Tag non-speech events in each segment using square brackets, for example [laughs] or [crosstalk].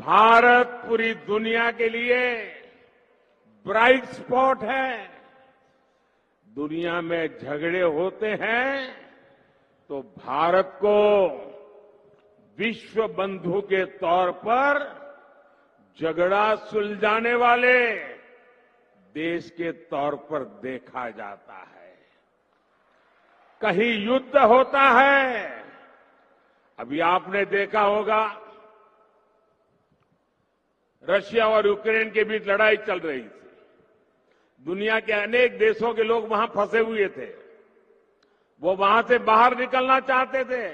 भारत पूरी दुनिया के लिए ब्राइट स्पॉट है। दुनिया में झगड़े होते हैं तो भारत को विश्व बंधु के तौर पर झगड़ा सुलझाने वाले देश के तौर पर देखा जाता है। कहीं युद्ध होता है, अभी आपने देखा होगा रशिया और यूक्रेन के बीच लड़ाई चल रही थी। दुनिया के अनेक देशों के लोग वहाँ फंसे हुए थे। वो वहाँ से बाहर निकलना चाहते थे।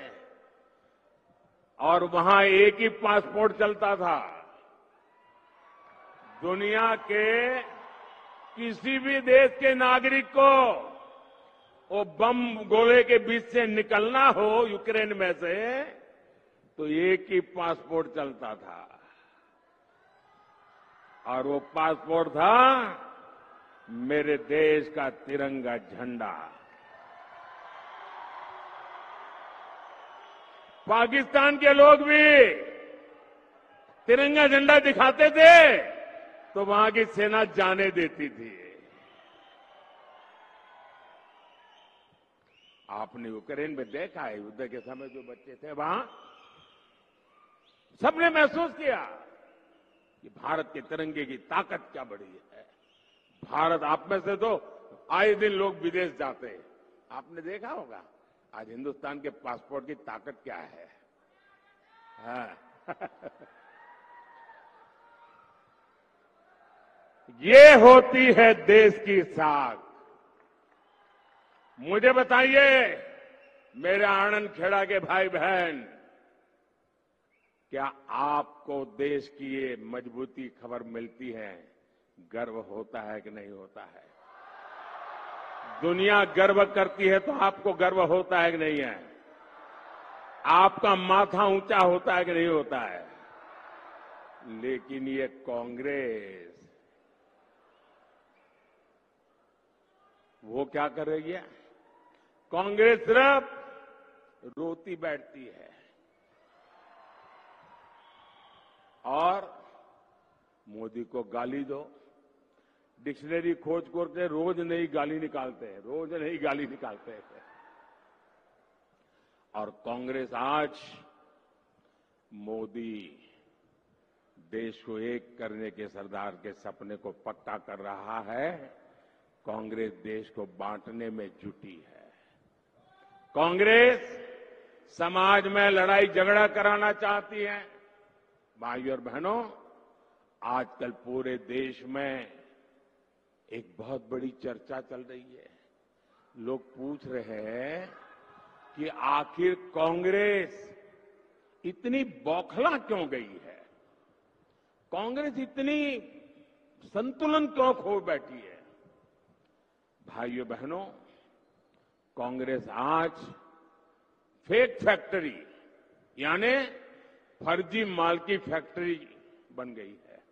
और वहाँ एक ही पासपोर्ट चलता था। दुनिया के किसी भी देश के नागरिक को वो बम गोले के बीच से निकलना हो यूक्रेन में से तो एक ही पासपोर्ट चलता था। और वो पासपोर्ट था मेरे देश का तिरंगा झंडा। पाकिस्तान के लोग भी तिरंगा झंडा दिखाते थे तो वहाँ की सेना जाने देती थी। आपने यूक्रेन में देखा है, युद्ध के समय जो बच्चे थे वहाँ, सबने महसूस किया। कि भारत के तिरंगे की ताकत क्या बड़ी है? भारत आप में से तो आए दिन लोग विदेश जाते हैं। आपने देखा होगा, आज हिंदुस्तान के पासपोर्ट की ताकत क्या है? हाँ। [laughs] ये होती है देश की साख। मुझे बताइए, मेरे आनंद खेड़ा के भाई बहन क्या आपको देश की ये मजबूती खबर मिलती है? गर्व होता है कि नहीं होता है? दुनिया गर्व करती है तो आपको गर्व होता है कि नहीं है? आपका माथा ऊँचा होता है कि नहीं होता है? लेकिन ये कांग्रेस, वो क्या कर रही है? कांग्रेस सिर्फ़ रोती बैठती है। और मोदी को गाली दो। डिक्शनरी खोज खोज के रोज नई गाली निकालते हैं, रोज नई गाली निकालते हैं। और कांग्रेस आज मोदी देश को एक करने के सरदार के सपने को पक्का कर रहा है। कांग्रेस देश को बांटने में जुटी है। कांग्रेस समाज में लड़ाई झगड़ा कराना चाहती है। भाइयों और बहनों, आजकल पूरे देश में एक बहुत बड़ी चर्चा चल रही है। लोग पूछ रहे हैं कि आखिर कांग्रेस इतनी बौखला क्यों गई है? कांग्रेस इतनी संतुलन क्यों खो बैठी है? भाइयों बहनों, कांग्रेस आज फेक फैक्ट्री, यानी फर्जी माल की फैक्ट्री बन गई है।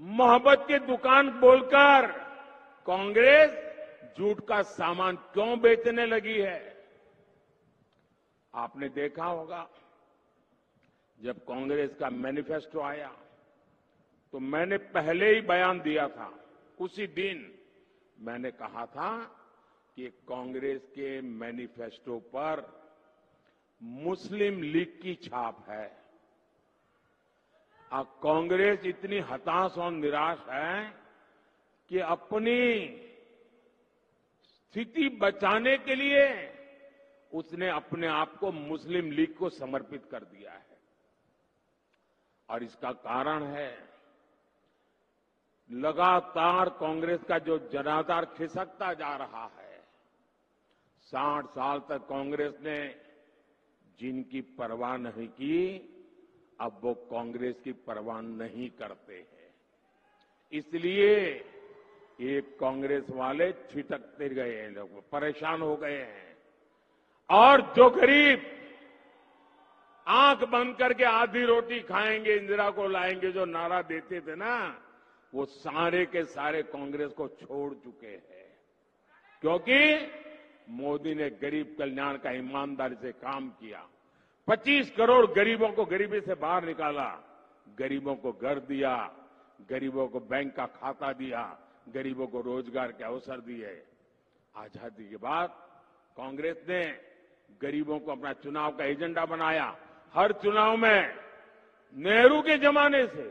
मोहब्बत की दुकान बोलकर कांग्रेस झूठ का सामान क्यों बेचने लगी है? आपने देखा होगा, जब कांग्रेस का मैनिफेस्टो आया तो मैंने पहले ही बयान दिया था। उसी दिन मैंने कहा था कि कांग्रेस के मैनिफेस्टो पर मुस्लिम लीग की छाप है। अब कांग्रेस इतनी हताश और निराश है कि अपनी स्थिति बचाने के लिए उसने अपने आप को मुस्लिम लीग को समर्पित कर दिया है। और इसका कारण है, लगातार कांग्रेस का जो जनाधार खिसकता जा रहा है, साठ साल तक कांग्रेस ने जिनकी परवाह नहीं की, अब वो कांग्रेस की परवाह नहीं करते हैं। इसलिए ये कांग्रेस वाले छिटकते गए हैं, लोग, परेशान हो गए हैं। और जो गरीब आँख बंद करके आधी रोटी खाएँगे, इंदिरा को लाएँगे, जो नारा देते थे ना, वो सारे के सारे कांग्रेस को छोड़ चुके हैं। क्योंकि मोदी ने गरीब कल्याण का ईमानदारी से काम किया। 25 करोड़ गरीबों को गरीबी से बाहर निकाला। गरीबों को घर दिया। गरीबों को बैंक का खाता दिया। गरीबों को रोज़गार के अवसर दिए। आज़ादी के बाद कांग्रेस ने गरीबों को अपना चुनाव का एजेंडा बनाया। हर चुनाव में नेहरू के जमाने से